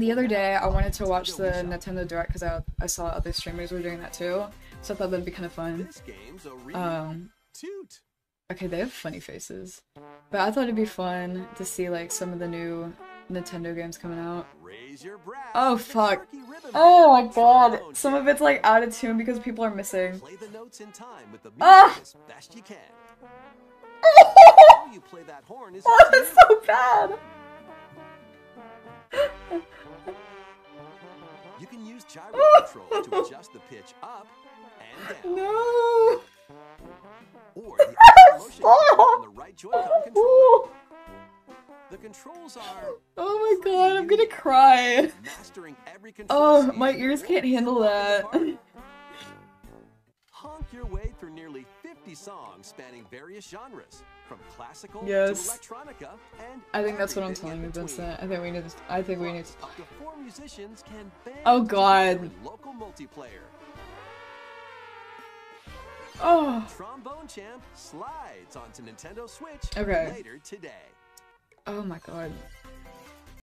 the other day I wanted to watch the Nintendo Direct because I, I saw other streamers were doing that too, so I thought that'd be kind of fun. This game's a real Um, okay, they have funny faces, but I thought it'd be fun to see like some of the new Nintendo games coming out. Raise your brass. Oh fuck! Oh my god! Some of it's like out of tune because people are missing. Play the notes in time with the music Ah! as best you can. gyro control to adjust the pitch up and down, No. or the motion on the right Joy-Con controller. The controls are Oh my god, I'm gonna cry. mastering every control Oh, my ears can't handle drop in the that. Party. Honk your way through nearly 50 songs spanning various genres, from classical Yes. to electronica and I think that's what I'm telling you, between. Vincent. I think we need to. I think we need to. Up four musicians can Oh, God. local multiplayer. Oh. Trombone Champ slides onto Nintendo Switch Okay. later today. Oh my god.